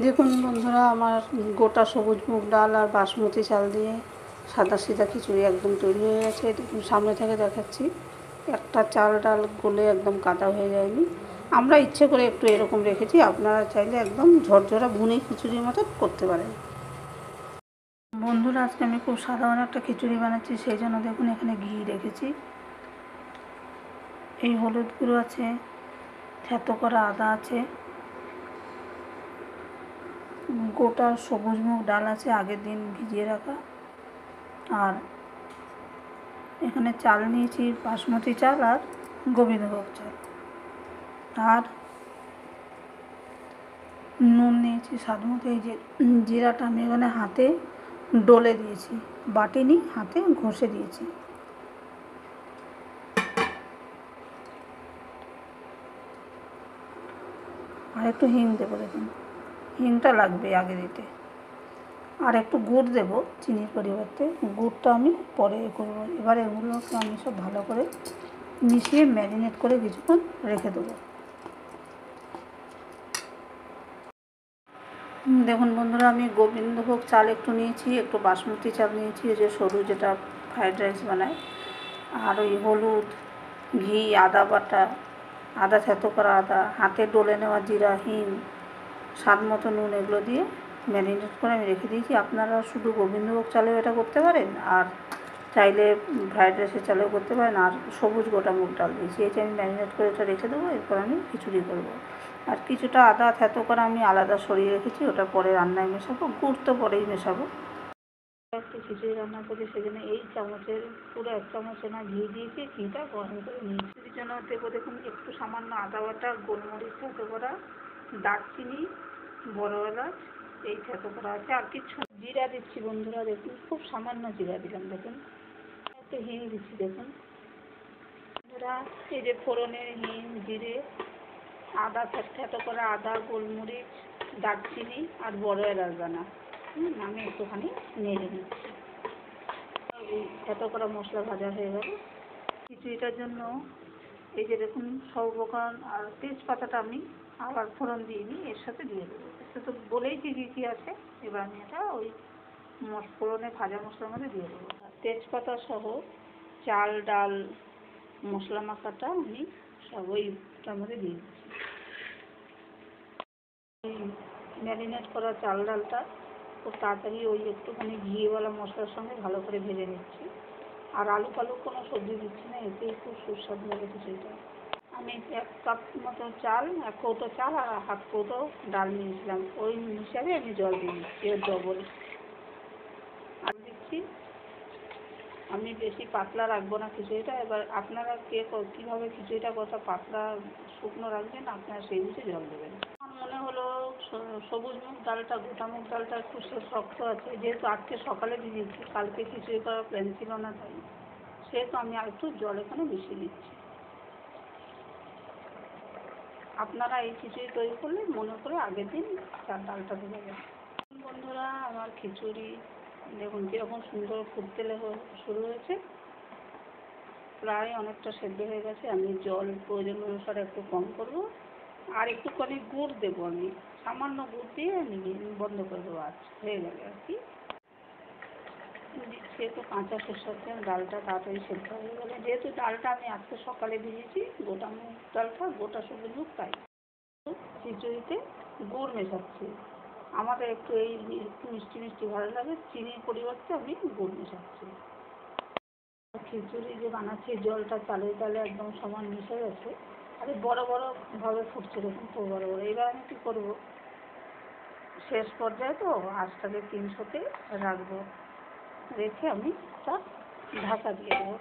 দেখুন বন্ধুরা, আমার গোটা সবুজ মুগ ডাল আর বাসমতি চাল দিয়ে সাদা সিধা খিচুড়ি একদম তৈরি হয়ে গেছে। দেখুন, সামনে থেকে দেখাচ্ছি, একটা চাল ডাল গলে একদম কাদা হয়ে যায়নি। আমরা ইচ্ছে করে একটু এরকম রেখেছি, আপনারা চাইলে একদম ঝরঝরা ভুনি খিচুড়ির মতো করতে পারেন। বন্ধুরা, আজকে আমি খুব সাধারণ একটা খিচুড়ি বানাচ্ছি, সেই জন্য দেখুন, এখানে ঘি রেখেছি। এই হলুদ গুঁড়ো আছে, থেতো করা আদা আছে। গোটা সবুজ মুগ ডাল আছে, আগের দিন ভিজিয়ে রাখা। আর এখানে চাল নিয়েছি, বাসমতি চাল আর গোবিন্দভোগ চাল। আর নুন নিয়েছি, স্বাদ মতো। এই যে জিরাটা আমি এখানে হাতে ডলে দিয়েছি, বাটিনি, হাতে ঘষে দিয়েছি। আর একটু হিং দেবো দেখুন। হিংটা লাগবে আগে দিতে। আর একটু গুড় দেব চিনির পরিবর্তে। গুড়টা আমি পরে করব। এবার এগুলোকে আমি সব ভালো করে মিশিয়ে ম্যারিনেট করে কিছুক্ষণ রেখে দেবো। দেখুন বন্ধুরা, আমি গোবিন্দভোগ চাল একটু নিয়েছি, একটু বাসমতি চাল নিয়েছি যে সরু যেটা ফ্রায়েড রাইস বানায়। আর ওই হলুদ, ঘি, আদা বাটা, আদা থেতো করা আদা, হাতে ডলে নেওয়া জিরা, হিং স্বাদ মতো নুন এগুলো দিয়ে ম্যারিনেট করে আমি রেখে দিয়েছি। আপনারা শুধু গোবিন্দভোগ চালেও এটা করতে পারেন আর চাইলে ফ্রায়েড রাইসের চালেও করতে পারেন আর সবুজ গোটা মুগ ডাল দিয়েছি। এই আমি ম্যারিনেট করে এটা রেখে দেবো, এরপর আমি খিচুড়ি করব। আর কিছুটা আদা থেতো করে আমি আলাদা সরিয়ে রেখেছি, ওটা পরে রান্নায় মেশাবো, গুড় তো পরেই মেশাবো। একটু খিচুড়ি রান্না করি, সেজন্য এই চামচের, পুরো এক চামচে না ঘি দিয়েছি, ঘিটা গরম করে নিয়েছি। জন্য দেবো দেখুন একটু সামান্য আদা বাটা গোলমরিচ থেতো করা দারচিনি বড় এলাচ এই থেতো করা আছে। আর কিছু জিরা দিচ্ছি বন্ধুরা, দেখুন, খুব সামান্য জিরা দিলাম, দেখুন। একটু হিং দিচ্ছি, দেখুন। বন্ধুরা, এই যে ফোড়নের হিং, জিরে, আদা থেতো করা আদা, গোলমরিচ, দারচিনি আর বড় এলাচ দানা হুম, আমি একটুখানি নেড়ে নিচ্ছি। এই থেতো করা মশলা ভাজা হয়ে গেল। খিচুড়িটার জন্য এই যে দেখুন উপকরণ আর তেজপাতাটা আমি আবার ফোড়ন দিইনি এর সাথে দিয়ে দেবো। এটা তো বলেইছি কী কী আছে, এবার আমি এটা ওই ফোড়নে ভাজা মশলার মধ্যে দিয়ে দেবো। তেজপাতা সহ চাল, ডাল, মশলা মাখাটা আমি সব ওইটার মধ্যে দিয়ে দিচ্ছি। ওই ম্যারিনেট করা চাল, ডালটা খুব তাড়াতাড়ি ওই একটুখানি ঘিওয়ালা মশলার সঙ্গে ভালো করে ভেজে নিচ্ছি। আর আলু ফালু কোনো সবজি দিচ্ছি না, এতেই খুব সুস্বাদু লাগে খিচুড়িটা আমি এক কাপ মতো চাল, এক কৌটো চাল আর হাফ কৌটো ডাল নিয়েছিলাম। ওই হিসাবে আমি জল দিয়ে দিচ্ছি ওর ডবল। আর দিচ্ছি আমি বেশি পাতলা রাখব না খিচুড়িটা। এবার আপনারা কে কীভাবে খিচুড়িটা কত পাতলা, শুকনো রাখবেন, আপনারা সেই বুঝে জল দেবেন। আমার মনে হলো সবুজ মুগ ডালটা, গোটা মুগ ডালটা একটু শক্ত আছে। যেহেতু আজকে সকালে ভিজিয়েছি, কালকে খিচুড়ি করার প্ল্যান ছিল না তাই। সেহেতু আমি আর একটু জল এখানে মিশিয়ে দিচ্ছি আপনারা এই খিচুড়ি তৈরি করলে মনে করে আগের দিন চার ডালটা ভেজে যাবে বন্ধুরা, আমার খিচুড়ি, দেখুন কীরকম সুন্দর ফুটতে শুরু হয়েছে। প্রায় অনেকটা সেদ্ধ হয়ে গেছে। আমি জল প্রয়োজন অনুসারে একটু কম করব। আর একটুখানি গুড় দেবো আমি। সামান্য গুড় দিয়ে আমি বন্ধ করে দেবো। আজ হয়ে যাবে আর কি। একটু কাঁচা তেল, ডালটা তাড়াতাড়ি সেদ্ধ হয়ে গেলে, যেহেতু ডালটা আমি আজকে সকালে ভিজিয়েছি, গোটা মুগ ডালটা, গোটা সবুজ মুগ, তাই খিচুড়িতে গুড় মেশাচ্ছি। আমাদের একটু এই একটু মিষ্টি মিষ্টি ভালো লাগে, চিনির পরিবর্তে আমি গুড় মেশাচ্ছি। খিচুড়ি যে বানাচ্ছি, জলটা চালে চালে একদম সমান মিশে গেছে। আর বড় বড়োভাবে ফুটছে, দেখুন খুব বড়ো বড়ো। এবার আমি কী করব? শেষ পর্যায়ে তো আঁচটাকে তিনশোতে রাখব। रेखे हमें ढाका दिए